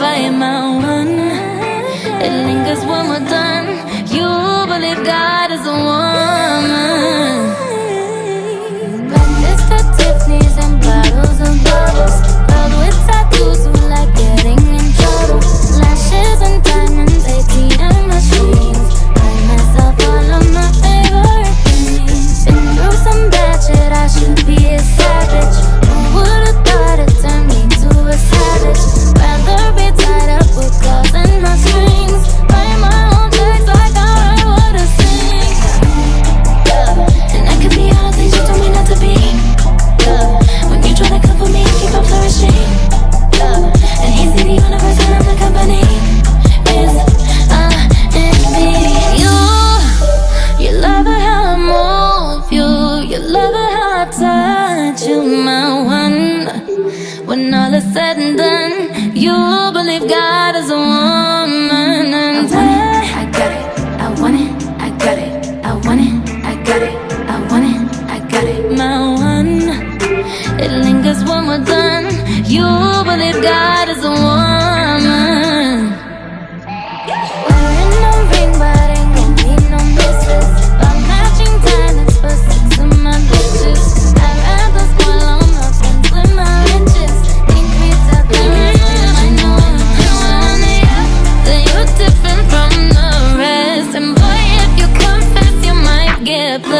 flying my way. such you my one. When all is said and done you believe God is a woman. And I got it, I want it, I got it, I want it, I got it, I want it, I got it. My one It lingers when we're done. You believe God is a woman.